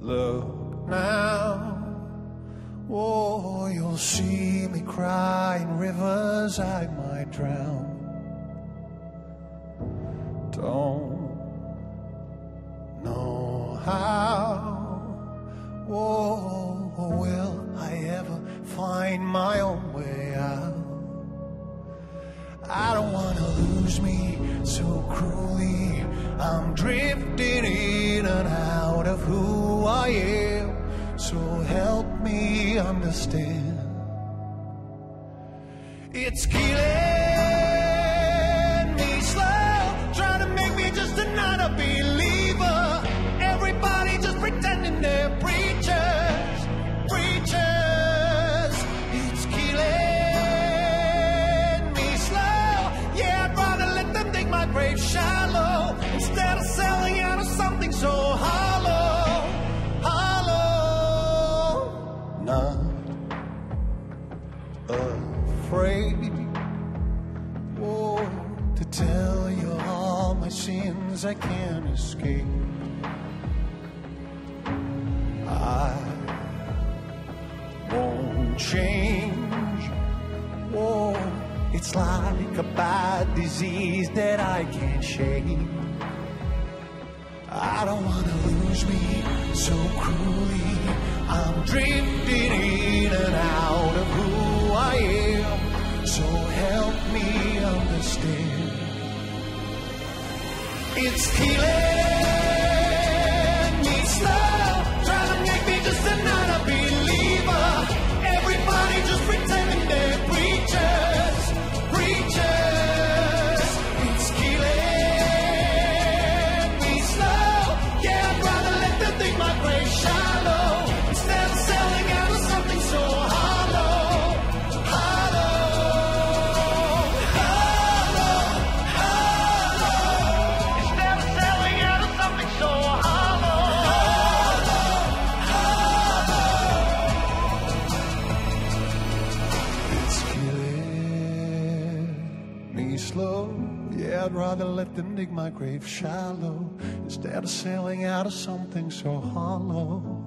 Look now. Oh, you'll see me cry in rivers I might drown. Don't know how. Oh, will I ever find my own way out? I don't wanna lose me so cruelly. I'm drifting in and out of who I am. So help me understand. It's killing me slow, trying to make me just another believer. Everybody just pretending they're preachers, preachers. It's killing me slow. Yeah, I'd rather let them dig my grave shallow instead of selling so hollow, hollow. Not afraid. Oh, to tell you all my sins I can't escape. I won't change. It's like a bad disease that I can't shake. I don't wanna lose me so cruelly. I'm drifting in and out of who I am. So help me understand. It's killing slow. Yeah, I'd rather let them dig my grave shallow instead of sailing out of something so hollow.